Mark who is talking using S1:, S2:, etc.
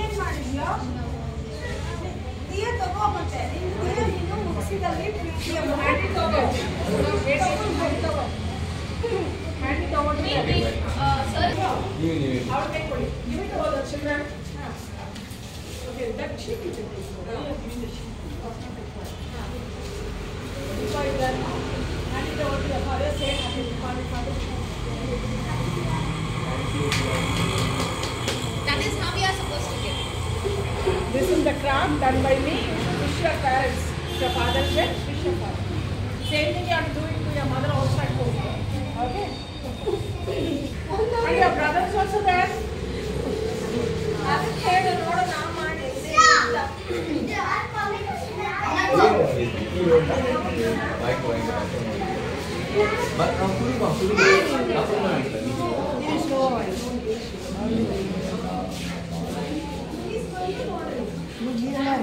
S1: ಏನ್ ಮಾಡಿದ್ಯೋ ದಿಯ ತಗೋ ಮತ್ತೆ ನಿನ್ ನೀನು ಮುಗಿಸಿದಲ್ಲಿ ಪ್ರೀತಿಯ ಮಾಡಿ ತಗೋ ಮಾಡಿ ತಗೊಂಡು ಅವ್ರಿಗೆ ಕೊಡಿ give it to all the children okay that sheet is it give me the sheet Before you run, hand it craft done by me, wish your parents. Your father said, wish your father. Same thing you are doing to your mother also at home. Okay? and your brothers also there? But I'm putting one, putting
S2: one. That's what I'm doing. はい。